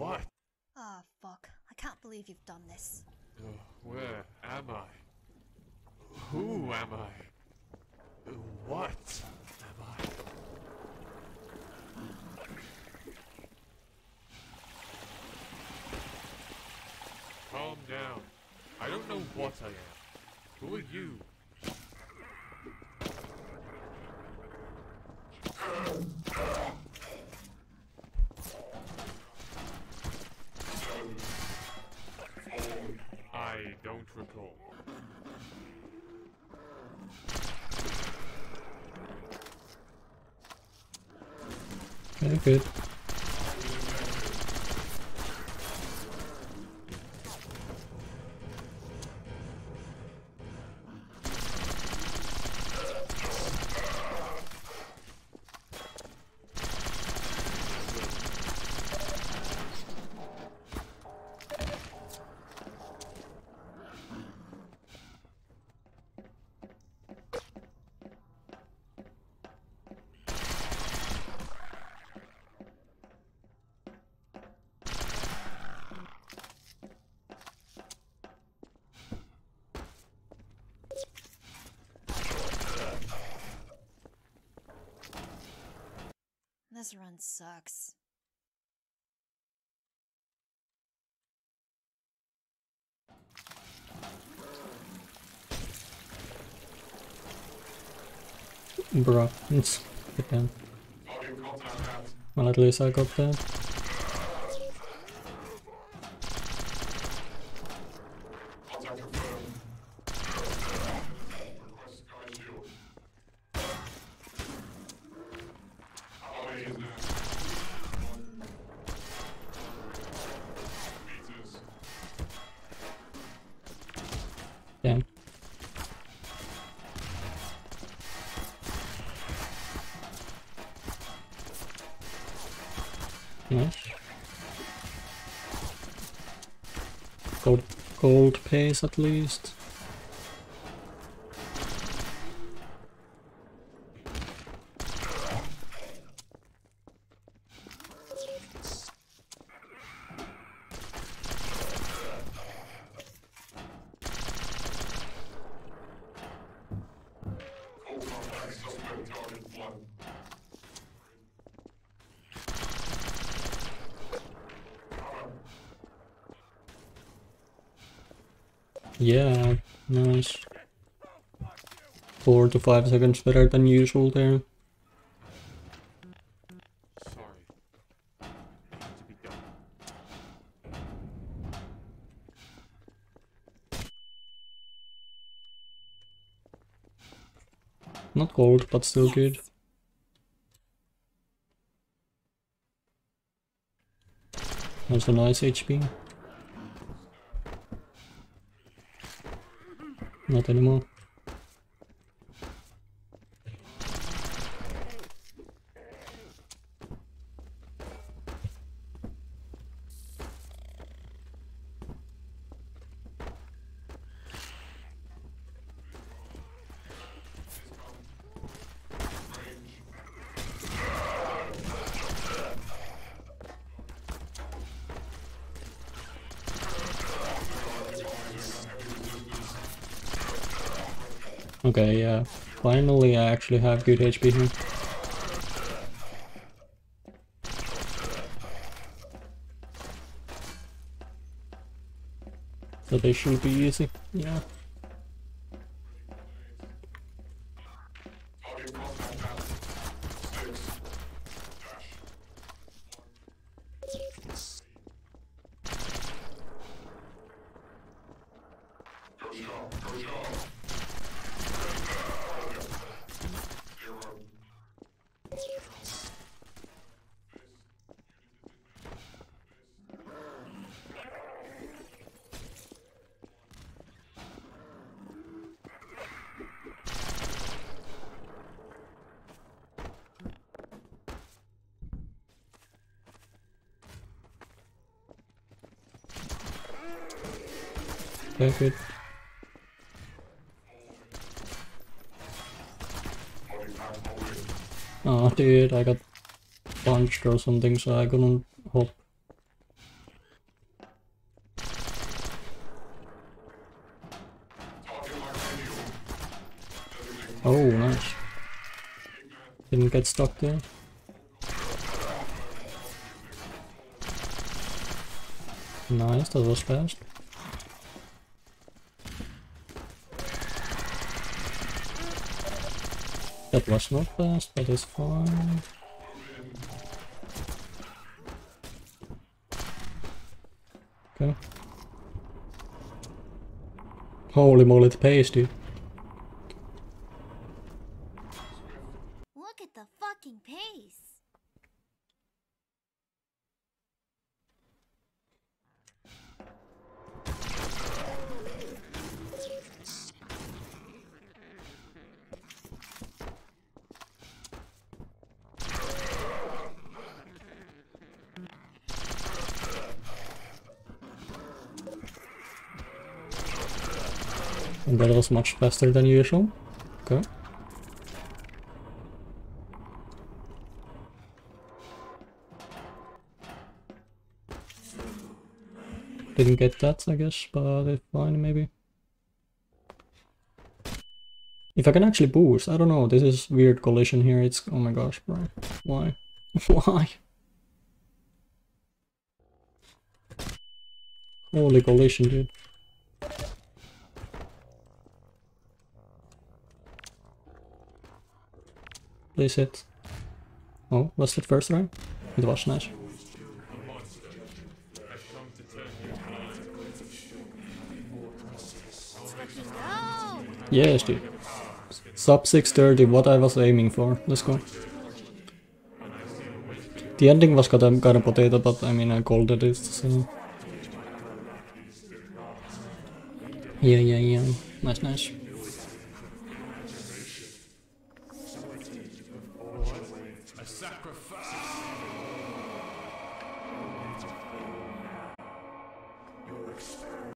What? Ah, fuck. I can't believe you've done this. Uh, where am I? Who am I? What am I? Calm down. I don't know what I am. Who are you? Recall. Okay, good. This run sucks. Bruh, it's again. Well, at least I got that. Damn. Nice. Gold, gold pace at least. Yeah, nice. Four to five seconds better than usual there. Not gold, but still good. That's a nice HP. Not anymore. Okay, yeah. Finally I actually have good HP here. So they should be easy, yeah. Oh dude, I got punched or something so I couldn't hop. Oh, nice. Didn't get stuck there. Nice, that was fast. That was not fast, but it's fine. Okay. Holy moly, the pace, dude. Look at the fucking pace. And that was much faster than usual. Okay. Didn't get that, I guess, but it's fine, maybe. If I can actually boost, I don't know, this is weird collision here, it's... Oh my gosh, bro. Why? Why? Holy collision, dude. Please hit. Oh, was it first try? It was nice. Yes, dude. Sub 630, what I was aiming for. Let's go. The ending was kind of, kind of potato, but I mean, I called it, so... Uh, yeah, yeah, yeah. Nice, nice.